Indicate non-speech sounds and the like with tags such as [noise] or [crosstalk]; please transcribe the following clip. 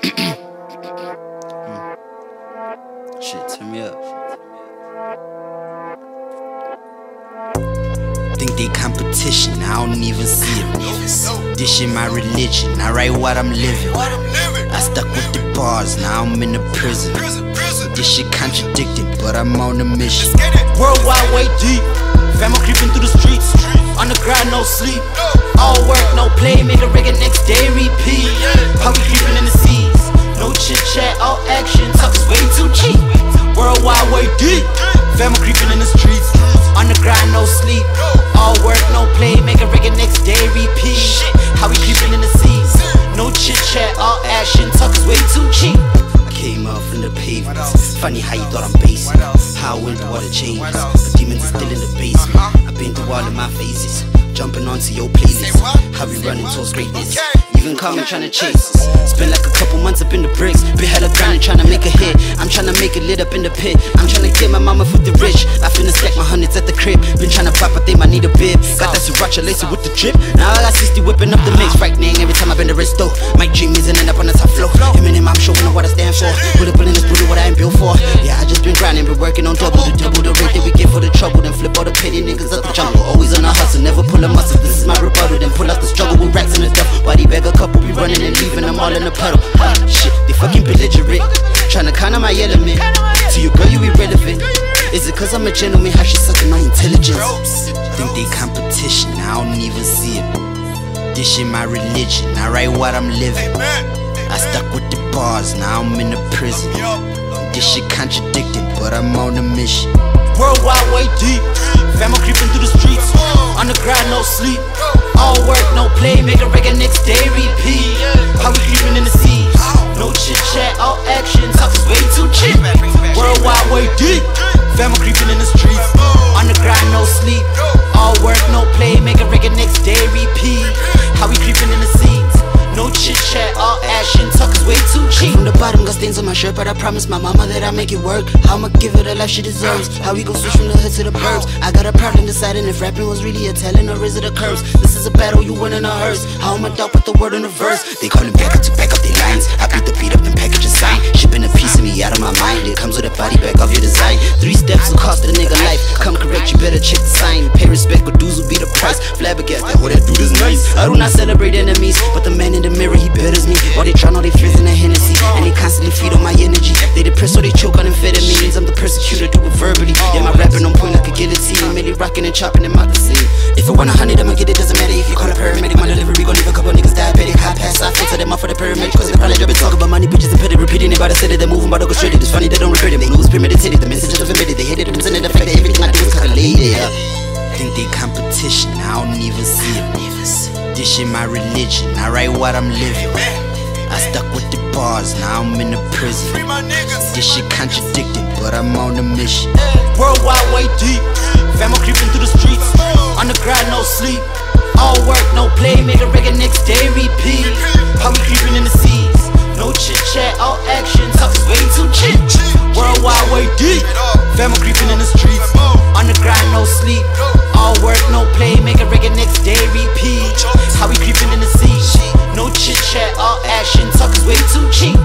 [clears throat] Shit, turn me up. Think they competition, I don't even see it. This shit my religion, I write what I'm living. I stuck with the bars, now I'm in the prison. This shit contradicted, but I'm on a mission. Worldwide way deep. Fam, I'm creeping through the streets. On the grind, no sleep. All work, no play. Make a record next day, repeat. How we creeping in the seas? No chit chat, all action. Talk is way too cheap. Worldwide way deep. Fam, I'm creeping in the streets. On the grind, no sleep. All work, no play. Make a record next day, repeat. How we creeping in the seas? No chit chat, all action. Talk is way too cheap. Came up from the pavements. Funny how you thought I'm basic. How I went through all the changes. But demons are still in the basement. I've been through all of my phases. Jumping onto your playlist. How we running towards greatness. Even me trying to chase us. Spent like a couple months up in the bricks. Been hella grinding trying to make a hit. I'm trying to make it lit up in the pit. I'm trying to get my mama with the rich. I finna stack my hundreds at the crib. Been trying to pop, I think I need a bib. Got that sriracha laced with the drip. Now I got 60 whipping up the mix. Frightening every time I bend the wrist though. My dream is end up on the top floor. Eminem, I'm showing them what I stand for. Put up in this booty, what I ain't built for. Yeah, I just been grinding, been working on double the double cause I'm a gentleman? How she sucking my intelligence? Think they competition, I don't even see it. This shit my religion, I write what I'm living. I stuck with the bars, now I'm in the prison. This shit contradicted, but I'm on a mission. Worldwide way deep. Fam, I'm creeping through the streets. On the grind, no sleep. All work, no play. Make a record next day, repeat. How we creeping in the seas? No chit chat, all action. Talk is way too cheap. Worldwide way deep. Fam, I'm creeping in the streets. On the grind, no sleep. All work, no play. Make a record next day, repeat. How we creeping in the seas? No chit chat, all action. Talk is way too cheap. From the bottom, got stains on my shirt, but I promise my mama that I make it work. How I'ma give her the life she deserves. How we gon' switch from the hood to the burbs? I got a problem deciding if rapping was really a talent or is it a curse. This is a battle, you winning a hearse. How am I dog with the word in the verse? They callin' back to back up their lines. I beat the beat up and package a sign. Shipping a piece of me out of my mind. It comes with a body bag of your design. Three persecutor, do it verbally. Yeah, my rapping on point like a guillotine. Mainly rocking and chopping in my scene. If I want a hundred, I'ma get it, doesn't matter if you call a paramedic. My delivery gon' leave a couple niggas diabetic. High pass, I filter them off for the paramedic. Cause they probably drop talk about money, bitches and petty. Repeating it by the city, they're moving by the go straight. It's funny, they don't regret it. They it's premeditated. The message is admitted. They hate it, I'm sending the fact that everything I do is calculated. Think they competition, I don't even see it. This shit my religion, I write what I'm living. I stuck with the bars, now I'm in the prison. This shit contradicted, but I'm on a mission. Worldwide, way deep. Famo creeping through the streets. On the grind, no sleep. All work, no play. Make a record next day, repeat. How we creeping in the seas. No chit chat, all action. Talk is way too cheap. Worldwide, way deep. Famo creeping in the streets. On the grind, no sleep. All work, no play. Make a record next day, repeat. How we creeping in the seas. No chit chat, all action. Talk is way too cheap.